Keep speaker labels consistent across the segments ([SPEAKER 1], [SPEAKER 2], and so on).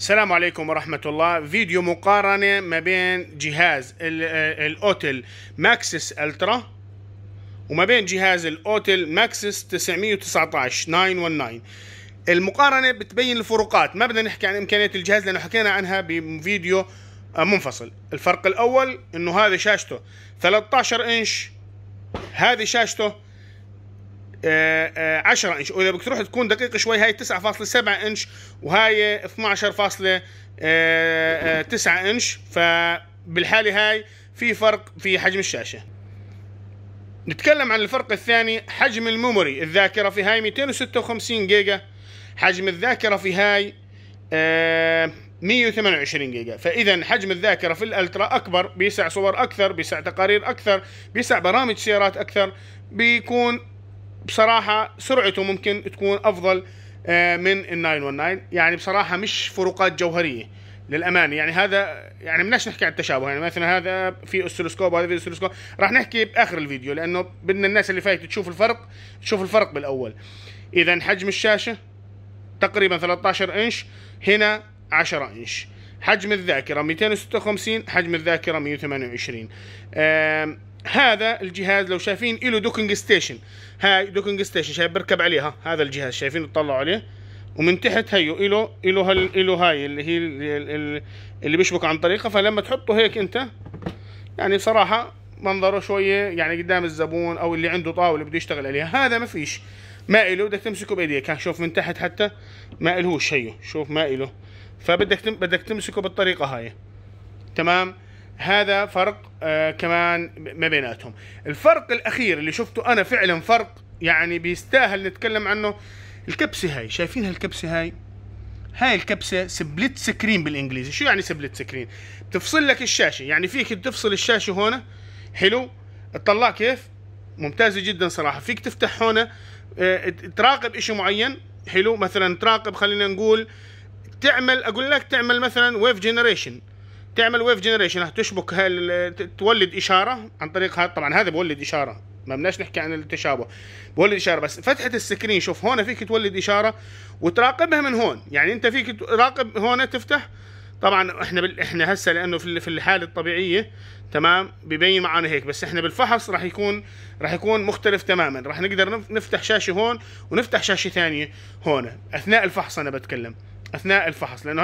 [SPEAKER 1] السلام عليكم ورحمة الله. فيديو مقارنة ما بين جهاز ال- ال Autel MaxiSys Ultra وما بين جهاز ال Autel MaxiSys 919 919 المقارنة بتبين الفروقات. ما بدنا نحكي عن إمكانية الجهاز لأنه حكينا عنها بفيديو منفصل. الفرق الأول إنه هذا شاشته 13 إنش هذه شاشته 10 إنش. وإذا بدك تروح تكون دقيق شوي هاي 9.7 إنش وهاي 12.9 إنش. فبالحالة هاي في فرق في حجم الشاشة. نتكلم عن الفرق الثاني حجم ال memory. الذاكرة في هاي 256 جيجا. حجم الذاكرة في هاي آه، 128 جيجا. فإذا حجم الذاكرة في ال Ultra أكبر بيسع صور أكثر بيسع تقارير أكثر بيسع برامج سيارات أكثر بيكون بصراحة سرعته ممكن تكون أفضل آه، من ال 919 يعني بصراحة مش فروقات جوهرية للأمانة. يعني هذا يعني بدناش نحكي عن التشابه. يعني مثلا هذا في أسلوسكوب وهذا في أسلوسكوب راح نحكي بآخر الفيديو لأنه بدنا الناس اللي فايت تشوف الفرق تشوف الفرق بالأول. إذا حجم الشاشة تقريبا 13 إنش هنا 10 إنش. حجم الذاكرة 256 حجم الذاكرة 128 آم، هذا الجهاز لو شايفين له docking station. هاي docking station شايف بركب عليها. هذا الجهاز شايفين تطلعوا عليه. ومن تحت هيو له له له هاي اللي هي ال- ال- اللي بيشبك عن طريقه. فلما تحطه هيك أنت يعني صراحة منظره شوية يعني قدام الزبون أو اللي عنده طاولة بده يشتغل عليها. هذا ما فيش. ما إله بدك تمسكه بإيديك. ها شوف من تحت حتى ما إلهوش هيو. شوف ما إله فبدك تم بدك تمسكه بالطريقة هاي. تمام؟ هذا فرق آه كمان ما بيناتهم. الفرق الأخير اللي شفته أنا فعلا فرق يعني بيستاهل نتكلم عنه الكبسة هاي. شايفين هالكبسة هاي؟ هاي الكبسة split screen بالإنجليزي. شو يعني split screen؟ بتفصل لك الشاشة. يعني فيك تفصل الشاشة هون. حلو. اطلع كيف؟ ممتازة جدا صراحة. فيك تفتح هون آه، تراقب إشي معين. حلو. مثلا تراقب خلينا نقول تعمل أقول لك تعمل مثلا wave generation تعمل wave generation تشبك هاي ال- تولد إشارة عن طريق هذا. طبعا هذا بولد إشارة ما بدناش نحكي عن التشابه. بولد إشارة بس. فتحة ال screen شوف هون فيك تولد إشارة وتراقبها من هون. يعني أنت فيك تراقب هون تفتح. طبعا إحنا بال... إحنا هسه لأنه في في الحالة الطبيعية تمام؟ ببين معنا هيك. بس إحنا بالفحص راح يكون راح يكون مختلف تماما. راح نقدر نف- نفتح شاشة هون ونفتح شاشة ثانية هون أثناء الفحص أنا بتكلم. أثناء الفحص لأنه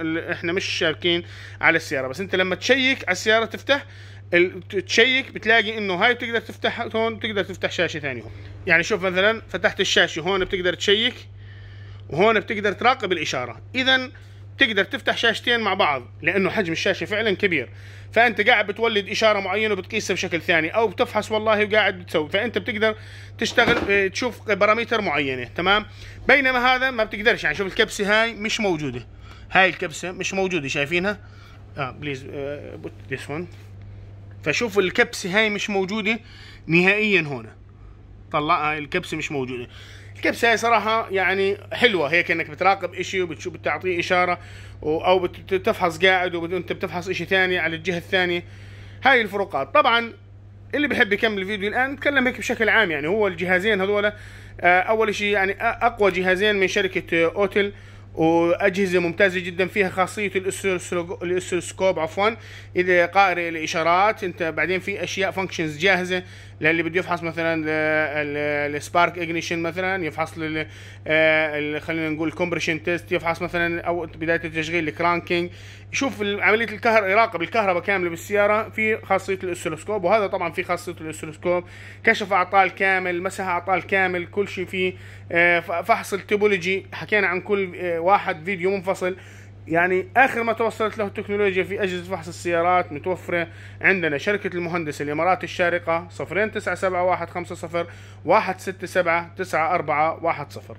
[SPEAKER 1] ال- إحنا مش شابكين على السيارة. بس أنت لما تشبك على السيارة تفتح تشيك بتلاقي إنه هاي بتقدر تفتح هون تقدر تفتح شاشة ثانية هون. يعني شوف مثلا فتحت الشاشة هون بتقدر تشيك وهون بتقدر تراقب الإشارة. اذا تقدر تفتح شاشتين مع بعض لأنه حجم الشاشة فعلا كبير. فأنت قاعد بتولد إشارة معينة وبتقيسها بشكل ثاني أو بتفحص والله وقاعد بتسوي. فأنت بتقدر تشتغل آه، تشوف parameter معينة تمام؟ بينما هذا ما بتقدرش يعني شوف الكبسة هاي مش موجودة. هاي الكبسة مش موجودة شايفينها؟ آه please put this one فشوف الكبسة هاي مش موجودة نهائيا هنا. طلع هاي الكبسة مش موجودة. الكبسه صراحة يعني حلوة. هيك إنك بتراقب إشي وبتشوف بتعطيه إشارة أو بت- بتفحص قاعد وأنت بتفحص إشي ثاني على الجهة الثانية. هاي الفروقات. طبعا اللي بيحب يكمل الفيديو الآن نتكلم هيك بشكل عام يعني. هو الجهازين هذول آه، أول شيء يعني أقوى جهازين من شركة آه، Autel وأجهزة ممتازة جدا فيها خاصية ال oscilloscope عفوا. إذا قارئ الإشارات أنت بعدين في أشياء functions جاهزة. للي بده يفحص مثلا ال spark ignition مثلا يفحص آه، خلينا نقول compression test يفحص مثلا أو بداية التشغيل ال cranking يشوف عملية الكهرباء يراقب الكهرباء كاملة بالسيارة في خاصية الاسلسكوب وهذا طبعا في خاصية الاسلسكوب كشف أعطال كامل مسح أعطال كامل كل شيء فيه. آه، فحص التوبولوجي حكينا عن كل آه، واحد فيديو منفصل. يعني آخر ما توصلت له التكنولوجيا في أجهزة فحص السيارات متوفرة عندنا شركة المهندس الإمارات الشارقة 0 9 7 1 5 0 1 6 7 9 4 1 0